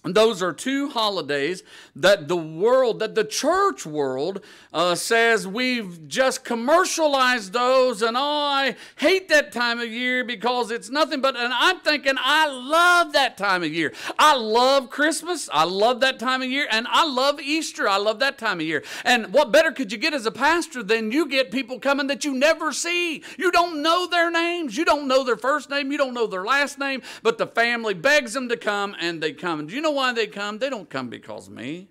And those are two holidays that the world, that the church world uh, says we've just commercialized those, and oh, I hate that time of year because it's nothing but, and I'm thinking, I love that time of year. I love Christmas. I love that time of year, and I love Easter. I love that time of year. And what better could you get as a pastor than you get people coming that you never see? You don't know their names. You don't know their first name. You don't know their last name, but the family begs them to come, and they come. Do you know why they come? They don't come because me.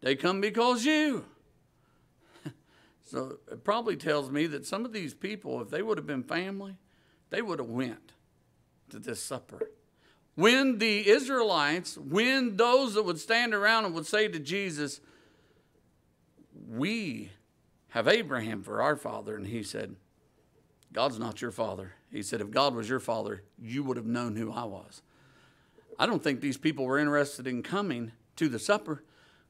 They come because you. so it probably tells me that some of these people, if they would have been family, they would have went to this supper. When the Israelites, when those that would stand around and would say to Jesus, we have Abraham for our father, and he said, God's not your father. He said, if God was your father, you would have known who I was. I don't think these people were interested in coming to the supper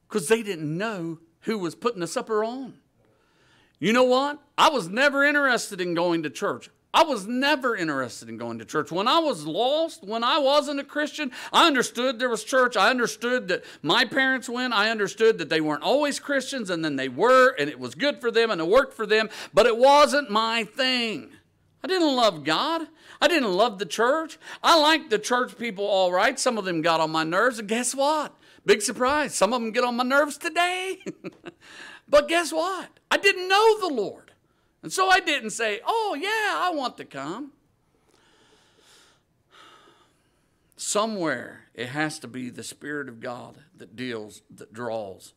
because they didn't know who was putting the supper on. You know what? I was never interested in going to church. I was never interested in going to church. When I was lost, when I wasn't a Christian, I understood there was church. I understood that my parents went. I understood that they weren't always Christians and then they were, and it was good for them and it worked for them, but it wasn't my thing. I didn't love God. I didn't love the church. I liked the church people all right. Some of them got on my nerves, and guess what? Big surprise. Some of them get on my nerves today. but guess what? I didn't know the Lord. And so I didn't say, oh, yeah, I want to come. Somewhere it has to be the Spirit of God that deals, that draws.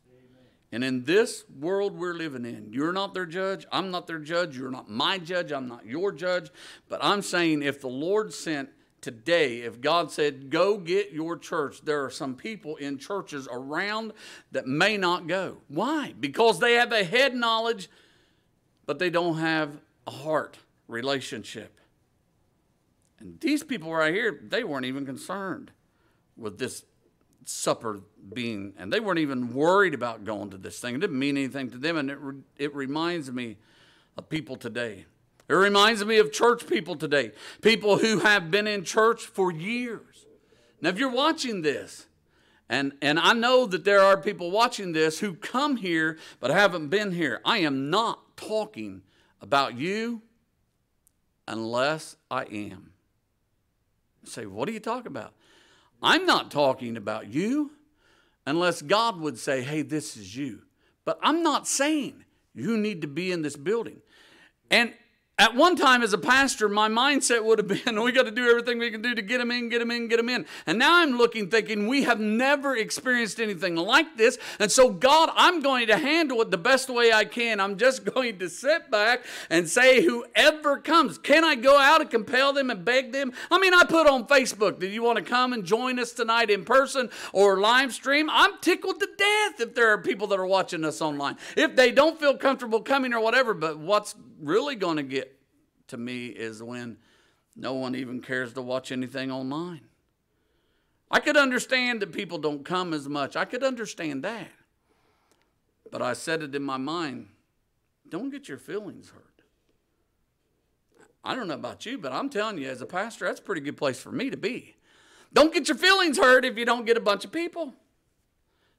And in this world we're living in, you're not their judge. I'm not their judge. You're not my judge. I'm not your judge. But I'm saying if the Lord sent today, if God said, go get your church, there are some people in churches around that may not go. Why? Because they have a head knowledge but they don't have a heart relationship. And these people right here, they weren't even concerned with this supper being, and they weren't even worried about going to this thing. It didn't mean anything to them, and it, re- it reminds me of people today. It reminds me of church people today, people who have been in church for years. Now, if you're watching this, and, and I know that there are people watching this who come here but haven't been here. I am not talking about you unless I am. Say, what are you talking about? I'm not talking about you unless God would say, hey, this is you. But I'm not saying you need to be in this building. And at one time as a pastor, my mindset would have been we got to do everything we can do to get them in, get them in, get them in. And now I'm looking, thinking we have never experienced anything like this. And so, God, I'm going to handle it the best way I can. I'm just going to sit back and say, whoever comes, can I go out and compel them and beg them? I mean, I put on Facebook, do you want to come and join us tonight in person or live stream? I'm tickled to death if there are people that are watching us online. If they don't feel comfortable coming or whatever, but what's really going to get to me is when no one even cares to watch anything online. I could understand that people don't come as much. I could understand that. But I said it in my mind don't get your feelings hurt. I don't know about you, but I'm telling you, as a pastor, that's a pretty good place for me to be. Don't get your feelings hurt if you don't get a bunch of people.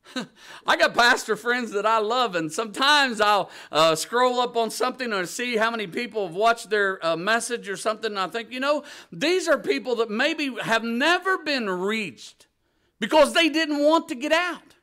I got pastor friends that I love, and sometimes I'll uh, scroll up on something or see how many people have watched their uh, message or something, and I think, you know, these are people that maybe have never been reached because they didn't want to get out.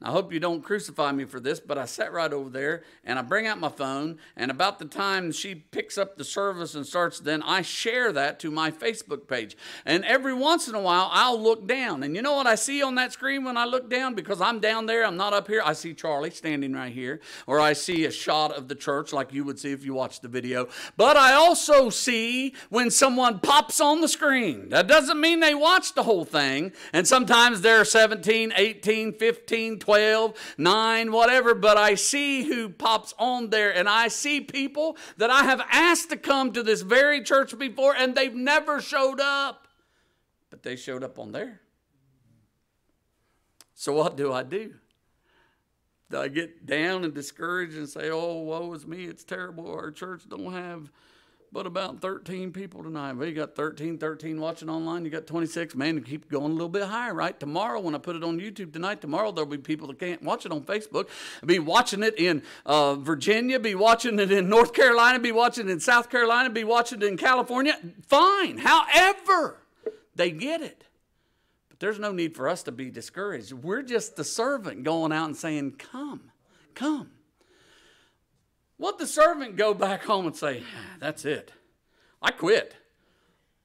I hope you don't crucify me for this, but I sat right over there and I bring out my phone, and about the time she picks up the service and starts, then I share that to my Facebook page. And every once in a while, I'll look down. And you know what I see on that screen when I look down? Because I'm down there, I'm not up here. I see Charlie standing right here, or I see a shot of the church like you would see if you watched the video. But I also see when someone pops on the screen. That doesn't mean they watched the whole thing. And sometimes they're 17, 18, 15, 12, 9, whatever, but I see who pops on there, and I see people that I have asked to come to this very church before, and they've never showed up. But they showed up on there. So what do I do? Do I get down and discouraged and say, oh, woe is me, it's terrible, our church don't have but about 13 people tonight. You got 13, 13 watching online. You got 26. Man, keep going a little bit higher, right? Tomorrow, when I put it on YouTube tonight, tomorrow there'll be people that can't watch it on Facebook. Be watching it in uh, Virginia, be watching it in North Carolina, be watching it in South Carolina, be watching it in California. Fine. However, they get it. But there's no need for us to be discouraged. We're just the servant going out and saying, Come, come. What the servant go back home and say, That's it. I quit.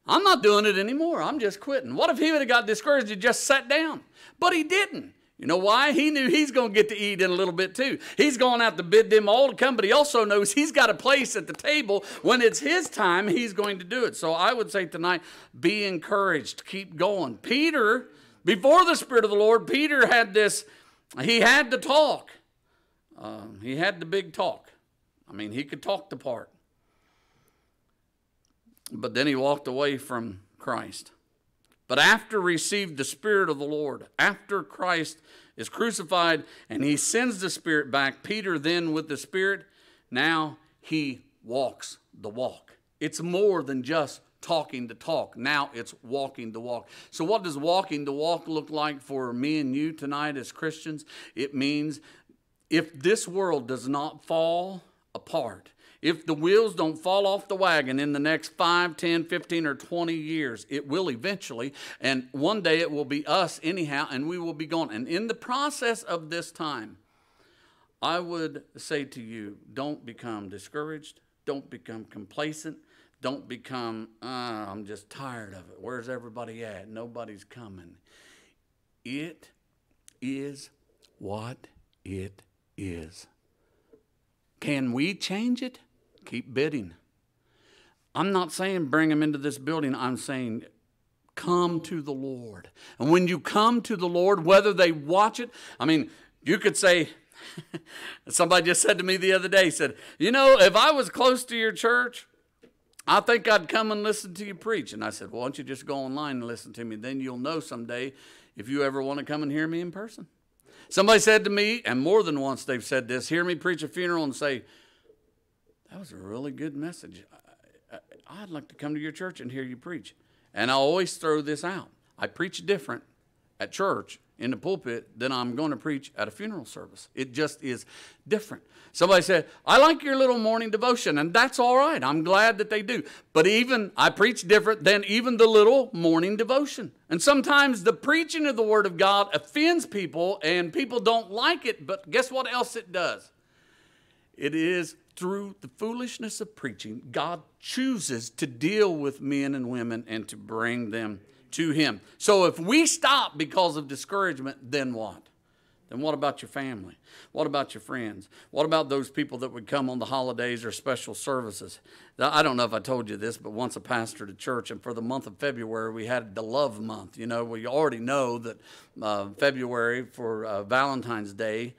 I'm not doing it anymore. I'm just quitting. What if he would have got discouraged and just sat down? But he didn't. You know why? He knew he's going to get to eat in a little bit too. He's going out to bid them all to come, but he also knows he's got a place at the table. When it's his time, he's going to do it. So I would say tonight, be encouraged. Keep going. Peter, before the Spirit of the Lord, Peter had this, he had to talk. Um, he had the big talk. I mean, he could talk the part. But then he walked away from Christ. But after received the Spirit of the Lord, after Christ is crucified and he sends the Spirit back, Peter then with the Spirit, now he walks the walk. It's more than just talking the talk. Now it's walking the walk. So, what does walking the walk look like for me and you tonight as Christians? It means if this world does not fall, apart. If the wheels don't fall off the wagon in the next 5, 10, 15, or 20 years, it will eventually. And one day it will be us, anyhow, and we will be gone. And in the process of this time, I would say to you don't become discouraged, don't become complacent, don't become, uh, I'm just tired of it. Where's everybody at? Nobody's coming. It is what it is. Can we change it? Keep bidding. I'm not saying bring them into this building. I'm saying come to the Lord. And when you come to the Lord, whether they watch it, I mean, you could say, somebody just said to me the other day, said, You know, if I was close to your church, I think I'd come and listen to you preach. And I said, well, Why don't you just go online and listen to me? Then you'll know someday if you ever want to come and hear me in person. Somebody said to me, and more than once they've said this, hear me preach a funeral and say, That was a really good message. I, would like to come to your church and hear you preach. And I always throw this out. I preach different at church in the pulpit than I'm going to preach at a funeral service. It just is different. Somebody said, I like your little morning devotion, and that's all right. I'm glad that they do. But even I preach different than even the little morning devotion. And sometimes the preaching of the Word of God offends people, and people don't like it, but guess what else it does? It is through the foolishness of preaching, God chooses to deal with men and women and to bring them to Him. So if we stop because of discouragement, then what? Then what about your family? What about your friends? What about those people that would come on the holidays or special services? Now, I don't know if I told you this, but once a pastor to church, and for the month of February, we had the Love Month. You know, we already know that uh, February for uh, Valentine's Day.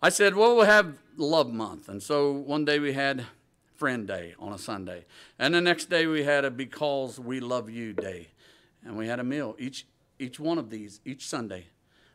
I said, well, we'll have Love Month. And so one day we had Friend Day on a Sunday. And the next day we had a Because We Love You Day. And we had a meal each, each one of these, each Sunday.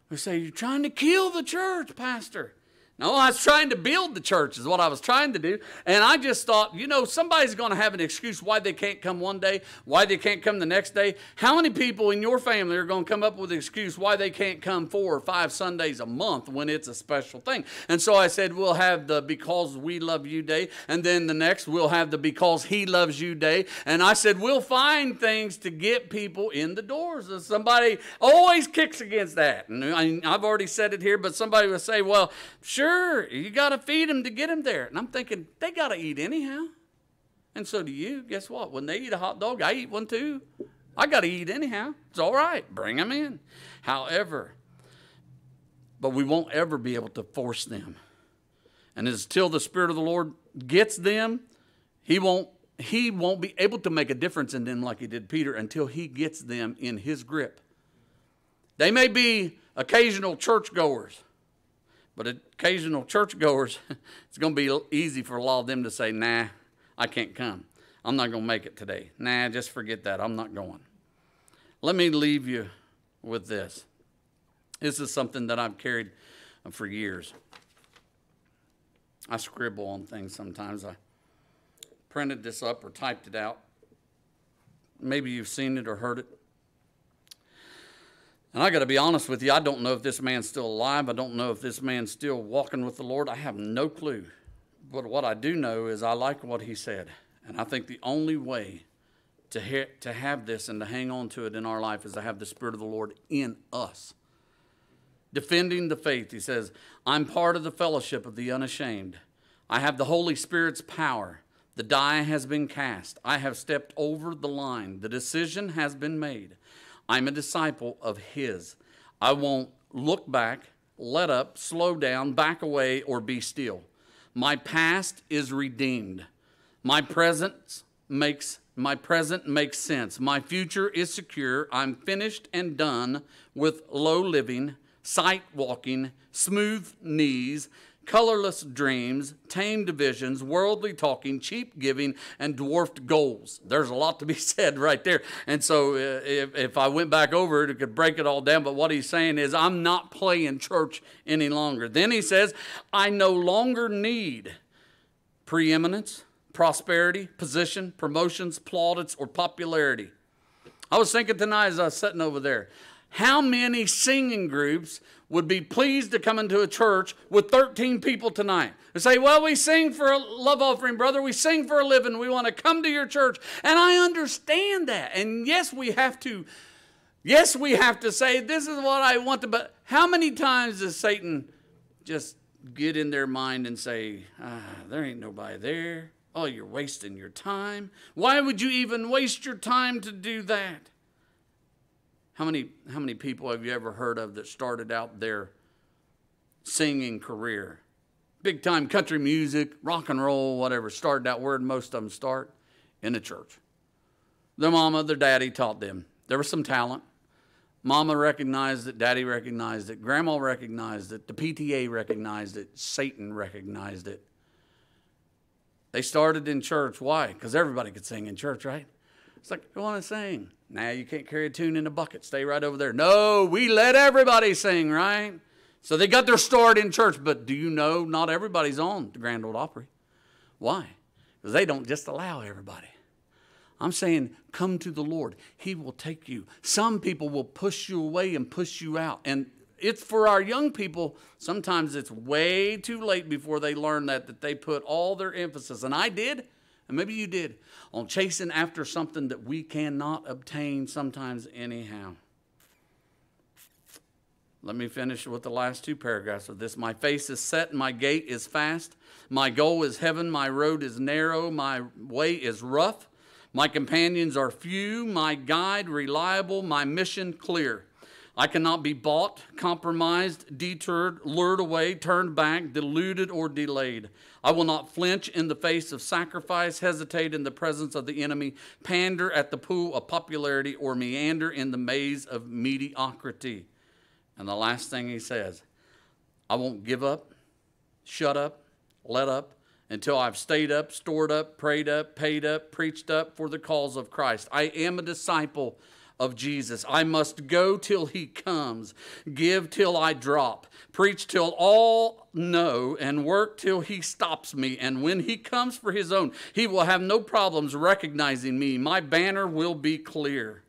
We say, You're trying to kill the church, Pastor. No, I was trying to build the church, is what I was trying to do. And I just thought, you know, somebody's going to have an excuse why they can't come one day, why they can't come the next day. How many people in your family are going to come up with an excuse why they can't come four or five Sundays a month when it's a special thing? And so I said, we'll have the Because We Love You Day. And then the next, we'll have the Because He Loves You Day. And I said, we'll find things to get people in the doors. And somebody always kicks against that. And I've already said it here, but somebody will say, well, sure Sure, you got to feed them to get them there. And I'm thinking, they got to eat anyhow. And so do you. Guess what? When they eat a hot dog, I eat one too. I got to eat anyhow. It's all right. Bring them in. However, but we won't ever be able to force them. And until the Spirit of the Lord gets them, He won't he won't be able to make a difference in them like he did Peter until he gets them in his grip. They may be occasional churchgoers. But occasional churchgoers, it's going to be easy for a lot of them to say, nah, I can't come. I'm not going to make it today. Nah, just forget that. I'm not going. Let me leave you with this. This is something that I've carried uh, for years. I scribble on things sometimes. I printed this up or typed it out. Maybe you've seen it or heard it. And I got to be honest with you, I don't know if this man's still alive. I don't know if this man's still walking with the Lord. I have no clue. But what I do know is I like what he said. And I think the only way to, ha- to have this and to hang on to it in our life is to have the Spirit of the Lord in us. Defending the faith, he says, I'm part of the fellowship of the unashamed. I have the Holy Spirit's power. The die has been cast. I have stepped over the line. The decision has been made. I'm a disciple of His. I won't look back, let up, slow down, back away, or be still. My past is redeemed. My present makes my present makes sense. My future is secure. I'm finished and done with low living, sight walking, smooth knees, colorless dreams, tame divisions, worldly talking, cheap giving, and dwarfed goals. There's a lot to be said right there. And so uh, if, if I went back over it, it could break it all down. But what he's saying is, I'm not playing church any longer. Then he says, I no longer need preeminence, prosperity, position, promotions, plaudits, or popularity. I was thinking tonight as I was sitting over there, how many singing groups would be pleased to come into a church with 13 people tonight and say, Well, we sing for a love offering, brother. We sing for a living. We want to come to your church. And I understand that. And yes, we have to. Yes, we have to say, This is what I want to. But how many times does Satan just get in their mind and say, ah, There ain't nobody there. Oh, you're wasting your time. Why would you even waste your time to do that? How many, how many people have you ever heard of that started out their singing career? Big time country music, rock and roll, whatever, started out where most of them start? In the church. Their mama, their daddy taught them. There was some talent. Mama recognized it, daddy recognized it, grandma recognized it, the PTA recognized it, Satan recognized it. They started in church. Why? Because everybody could sing in church, right? It's like, I want to sing. Now you can't carry a tune in a bucket. Stay right over there. No, we let everybody sing, right? So they got their start in church. But do you know not everybody's on the Grand Ole Opry? Why? Because they don't just allow everybody. I'm saying, come to the Lord. He will take you. Some people will push you away and push you out. And it's for our young people, sometimes it's way too late before they learn that, that they put all their emphasis, and I did, and maybe you did, on chasing after something that we cannot obtain sometimes anyhow. Let me finish with the last two paragraphs of this. My face is set my gait is fast. My goal is heaven. My road is narrow. My way is rough. My companions are few. My guide reliable. My mission clear. I cannot be bought, compromised, deterred, lured away, turned back, deluded, or delayed. I will not flinch in the face of sacrifice, hesitate in the presence of the enemy, pander at the pool of popularity, or meander in the maze of mediocrity. And the last thing he says, I won't give up, shut up, let up until I've stayed up, stored up, prayed up, paid up, preached up for the cause of Christ. I am a disciple of Jesus. I must go till he comes, give till I drop, preach till all know, and work till he stops me. And when he comes for his own, he will have no problems recognizing me. My banner will be clear.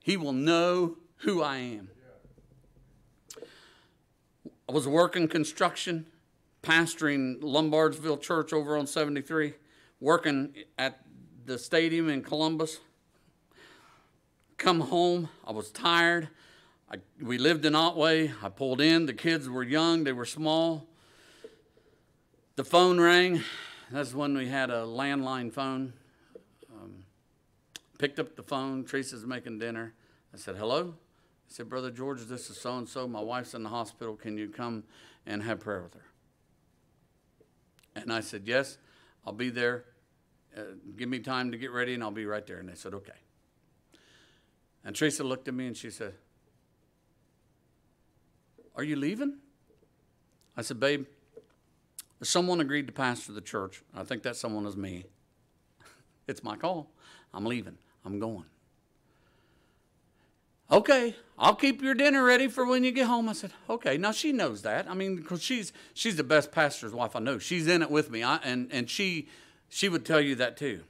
He will know who I am. I was working construction, pastoring Lombardsville Church over on 73, working at the stadium in Columbus. Come home, I was tired. I, we lived in Otway. I pulled in. The kids were young, they were small. The phone rang. That's when we had a landline phone. Um, picked up the phone. Teresa's making dinner. I said, Hello? He said, Brother George, this is so and so. My wife's in the hospital. Can you come and have prayer with her? And I said, Yes, I'll be there. Uh, give me time to get ready and I'll be right there. And they said, Okay. And Teresa looked at me and she said, Are you leaving? I said, Babe, someone agreed to pastor the church. I think that someone is me. it's my call. I'm leaving. I'm going. Okay, I'll keep your dinner ready for when you get home. I said, okay. Now she knows that. I mean, because she's she's the best pastor's wife I know. She's in it with me, I, and and she she would tell you that too.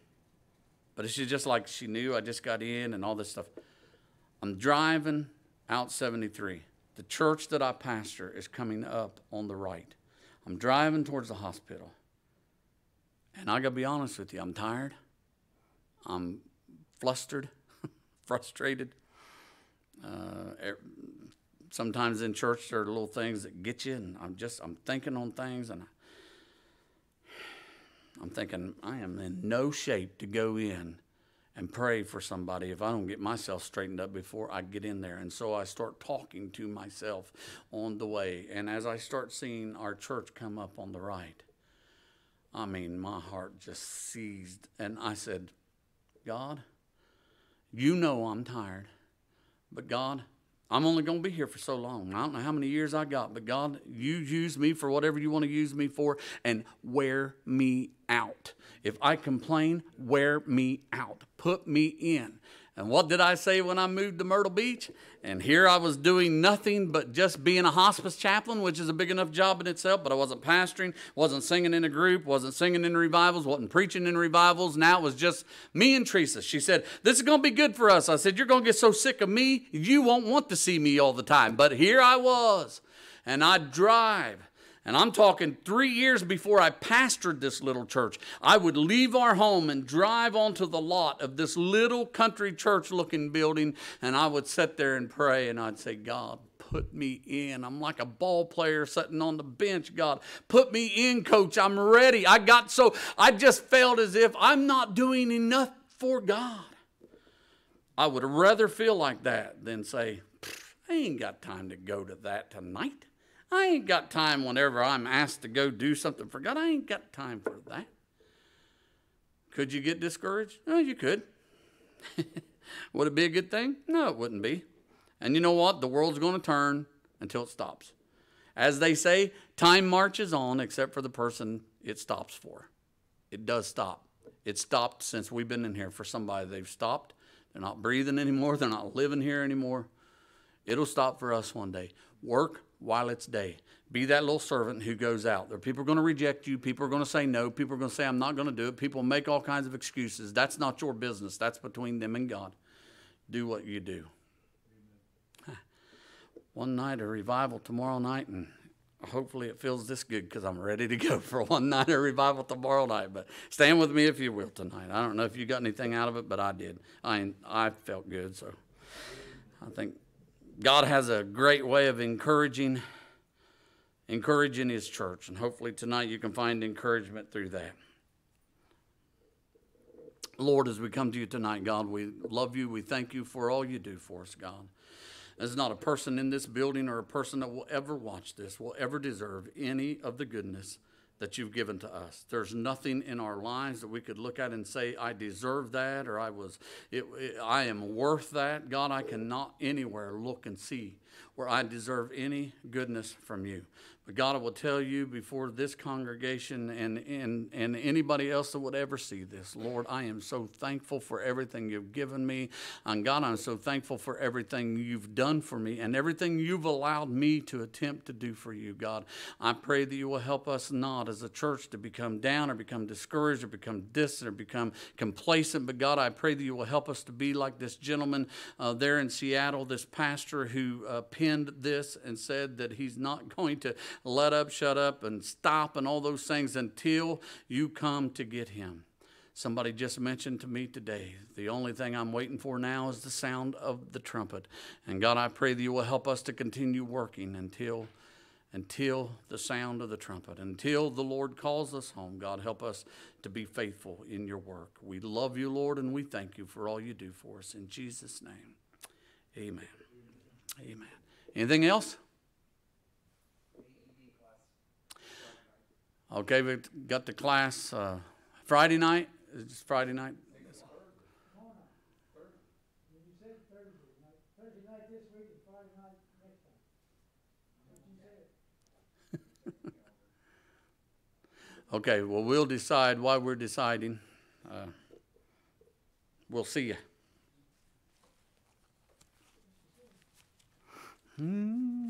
But it's just like she knew I just got in and all this stuff. I'm driving out 73. The church that I pastor is coming up on the right. I'm driving towards the hospital. And I got to be honest with you, I'm tired. I'm flustered, frustrated. Uh, er, sometimes in church there are little things that get you, and I'm just I'm thinking on things, and I'm thinking I am in no shape to go in and pray for somebody if I don't get myself straightened up before I get in there. And so I start talking to myself on the way, and as I start seeing our church come up on the right, I mean my heart just seized, and I said, God, you know I'm tired. But God, I'm only going to be here for so long. I don't know how many years I got, but God, you use me for whatever you want to use me for and wear me out. If I complain, wear me out. Put me in. And what did I say when I moved to Myrtle Beach? And here I was doing nothing but just being a hospice chaplain, which is a big enough job in itself, but I wasn't pastoring, wasn't singing in a group, wasn't singing in revivals, wasn't preaching in revivals. Now it was just me and Teresa. She said, This is going to be good for us. I said, You're going to get so sick of me, you won't want to see me all the time. But here I was, and I'd drive and I'm talking three years before I pastored this little church. I would leave our home and drive onto the lot of this little country church looking building, and I would sit there and pray, and I'd say, God, put me in. I'm like a ball player sitting on the bench. God, put me in, coach. I'm ready. I got so, I just felt as if I'm not doing enough for God. I would rather feel like that than say, I ain't got time to go to that tonight. I ain't got time whenever I'm asked to go do something for God. I ain't got time for that. Could you get discouraged? No, you could. Would it be a good thing? No, it wouldn't be. And you know what? The world's going to turn until it stops. As they say, time marches on except for the person it stops for. It does stop. It stopped since we've been in here for somebody. They've stopped. They're not breathing anymore. They're not living here anymore. It'll stop for us one day. Work while it's day. Be that little servant who goes out. There are people going to reject you. People are going to say no. People are going to say, I'm not going to do it. People make all kinds of excuses. That's not your business. That's between them and God. Do what you do. One night, a revival tomorrow night, and hopefully it feels this good because I'm ready to go for one night of revival tomorrow night. But stand with me if you will tonight. I don't know if you got anything out of it, but I did. I I felt good, so I think God has a great way of encouraging encouraging his church and hopefully tonight you can find encouragement through that. Lord, as we come to you tonight, God, we love you. We thank you for all you do for us, God. There's not a person in this building or a person that will ever watch this will ever deserve any of the goodness that you've given to us. There's nothing in our lives that we could look at and say, I deserve that or I was, it, it- I am worth that. God, I cannot anywhere look and see where I deserve any goodness from you. But God, I will tell you before this congregation and, and, and anybody else that would ever see this, Lord, I am so thankful for everything you've given me. And God, I'm so thankful for everything you've done for me and everything you've allowed me to attempt to do for you, God. I pray that you will help us not as a church to become down or become discouraged or become distant or become complacent. But God, I pray that you will help us to be like this gentleman uh, there in Seattle, this pastor who uh, penned this and said that he's not going to let up, shut up, and stop and all those things until you come to get him. Somebody just mentioned to me today, the only thing I'm waiting for now is the sound of the trumpet. And God, I pray that you will help us to continue working until until the sound of the trumpet, until the Lord calls us home. God, help us to be faithful in your work. We love you, Lord, and we thank you for all you do for us. In Jesus' name, amen. Amen. Anything else? Okay, we got the class uh, Friday night. It's Friday night. Okay, well, we'll decide why we're deciding. Uh, we'll see you. Hmm.